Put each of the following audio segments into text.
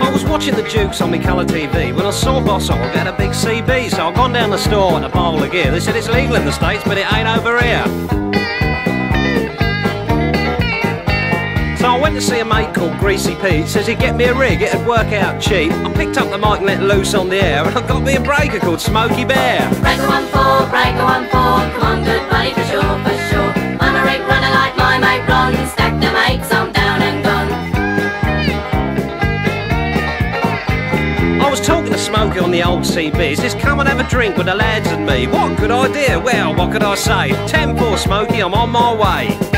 I was watching the Dukes on my colour TV when I saw Boss Hogg get a big CB, so I've gone down the store and a bowl of gear. They said it's legal in the States, but it ain't over here. So I went to see a mate called Greasy Pete. Says he'd get me a rig, it'd work out cheap. I picked up the mic and let loose on the air, and I got me a breaker called Smokey Bear. Breaker one four, talking on the old CBs. Just come and have a drink with the lads and me. What good idea? Well, what could I say? 10 4 Smokey, I'm on my way.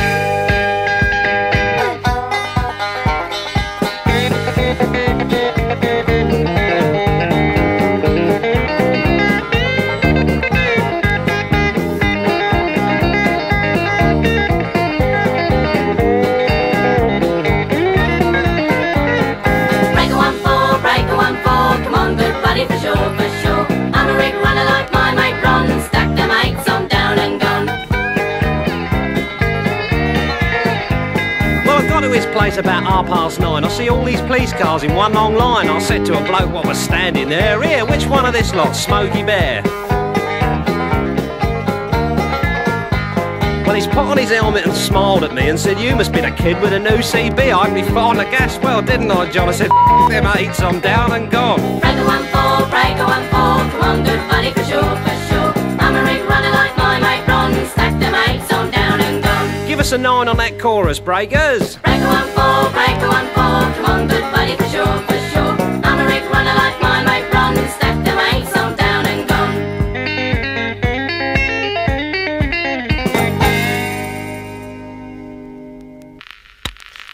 Place about half past nine. I see all these police cars in one long line. I said to a bloke what was standing there, Here, which one of this lot? Smokey Bear. Well, he's put on his helmet and smiled at me and said, You must be the kid with a new CB. I'd be on the gas. Well, didn't I, John? I said, them mates, I'm down and gone. Breaker one four, breaker one four, come on good buddy us a nine on that chorus, breakers. Breaker one four, breaker one four, come on good buddy for sure, for sure. I'm a rig runner like my mate Ron, stack the mates, I'm down and gone.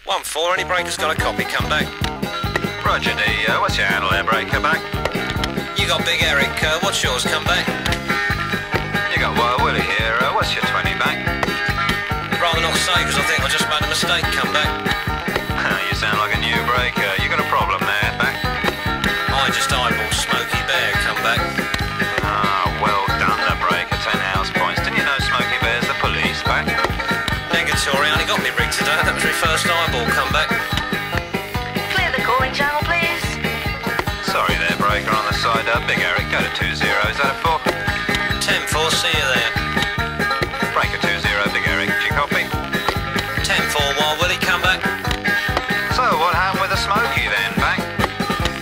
One four, any breaker's got a copy, come back. Roger D, uh, what's your handle there, breaker back? You got Big Eric, uh, what's yours, come back? That was my first eyeball, come back. Clear the calling channel, please. Sorry there, breaker on the side. Uh, Big Eric, go to 2 0. Is that a 4? 10 4, see you there. Breaker 2 0, Big Eric. Do you copy? 10 4, Wild Willie, come back. So, what happened with the smoky then, back?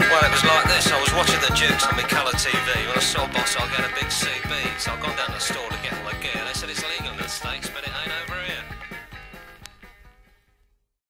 Well, it was like this. I was watching the Dukes on my colour TV. When I saw Boss, I get a big CB. So I've gone down to the store